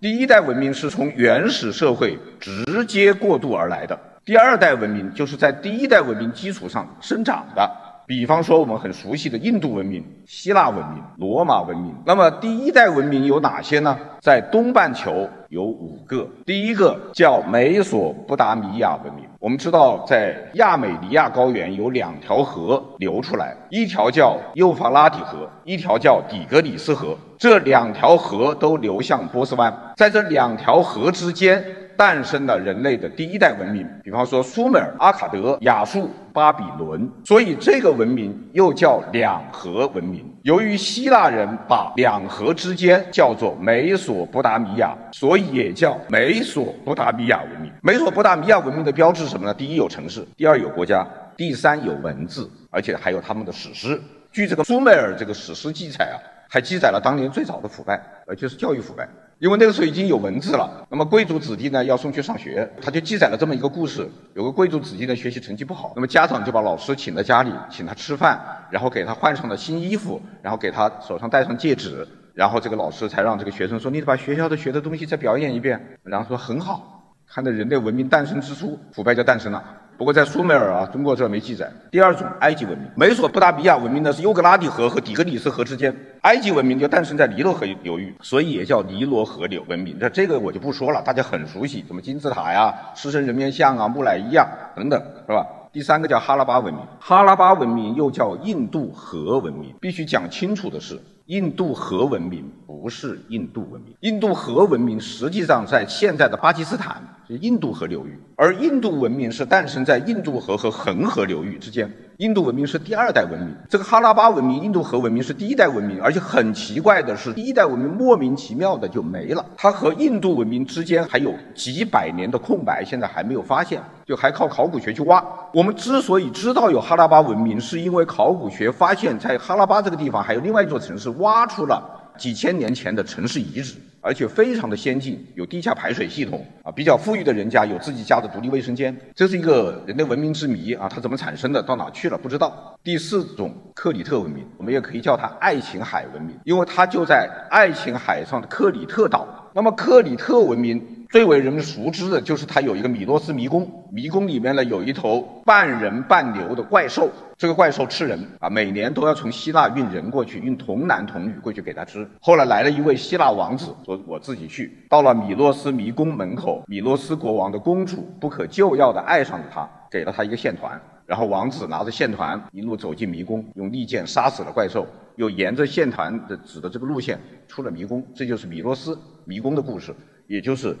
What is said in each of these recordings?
第一代文明是从原始社会直接过渡而来的，第二代文明就是在第一代文明基础上生长的。比方说，我们很熟悉的印度文明、希腊文明、罗马文明。那么，第一代文明有哪些呢？在东半球有五个。第一个叫美索不达米亚文明。我们知道，在亚美尼亚高原有两条河流出来，一条叫幼发拉底河，一条叫底格里斯河。这两条河都流向波斯湾，在这两条河之间。诞生了人类的第一代文明，比方说苏美尔、阿卡德、亚述、巴比伦，所以这个文明又叫两河文明。由于希腊人把两河之间叫做美索不达米亚，所以也叫美索不达米亚文明。美索不达米亚文明的标志是什么呢？第一有城市，第二有国家，第三有文字，而且还有他们的史诗。据这个苏美尔这个史诗记载啊，还记载了当年最早的腐败，而且是教育腐败。因为那个时候已经有文字了，那么贵族子弟呢要送去上学，他就记载了这么一个故事：有个贵族子弟呢学习成绩不好，那么家长就把老师请到家里，请他吃饭，然后给他换上了新衣服，然后给他手上戴上戒指，然后这个老师才让这个学生说：“你得把学校的学的东西再表演一遍。”然后说很好，看到人类文明诞生之初，腐败就诞生了。不过在苏美尔啊，中国这没记载。第二种，埃及文明，美索不达米亚文明呢是幼格拉底河和底格里斯河之间，埃及文明就诞生在尼罗河流域，所以也叫尼罗河流文明。那这个我就不说了，大家很熟悉，什么金字塔呀、狮身人面像啊、木乃伊呀等等，是吧？第三个叫哈拉巴文明，哈拉巴文明又叫印度河文明。必须讲清楚的是，印度河文明不是印度文明，印度河文明实际上在现在的巴基斯坦。是印度河流域，而印度文明是诞生在印度河和恒河流域之间。印度文明是第二代文明，这个哈拉巴文明、印度河文明是第一代文明。而且很奇怪的是，第一代文明莫名其妙的就没了，它和印度文明之间还有几百年的空白，现在还没有发现，就还靠考古学去挖。我们之所以知道有哈拉巴文明，是因为考古学发现，在哈拉巴这个地方还有另外一座城市，挖出了几千年前的城市遗址。而且非常的先进，有地下排水系统啊，比较富裕的人家有自己家的独立卫生间，这是一个人类文明之谜啊，它怎么产生的，到哪去了不知道。第四种克里特文明，我们也可以叫它爱琴海文明，因为它就在爱琴海上的克里特岛。那么克里特文明。最为人们熟知的就是它有一个米洛斯迷宫，迷宫里面呢有一头半人半牛的怪兽，这个怪兽吃人啊，每年都要从希腊运人过去，运童男童女过去给他吃。后来来了一位希腊王子，说我自己去，到了米洛斯迷宫门口，米洛斯国王的公主不可救药的爱上了他，给了他一个线团，然后王子拿着线团一路走进迷宫，用利剑杀死了怪兽，又沿着线团的指的这个路线出了迷宫，这就是米洛斯迷宫的故事，也就是。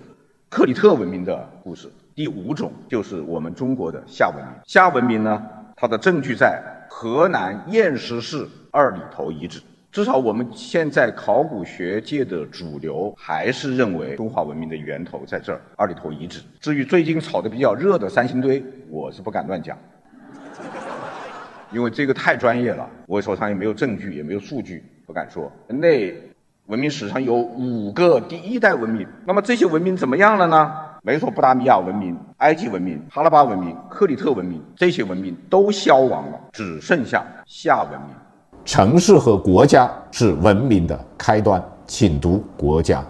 克里特文明的故事，第五种就是我们中国的夏文明。夏文明呢，它的证据在河南偃师市二里头遗址。至少我们现在考古学界的主流还是认为中华文明的源头在这儿二里头遗址。至于最近炒得比较热的三星堆，我是不敢乱讲，因为这个太专业了，我手上也没有证据，也没有数据，不敢说。人类。文明史上有五个第一代文明，那么这些文明怎么样了呢？美索不达米亚文明、埃及文明、哈拉巴文明、克里特文明，这些文明都消亡了，只剩下夏文明。城市和国家是文明的开端，请读国家。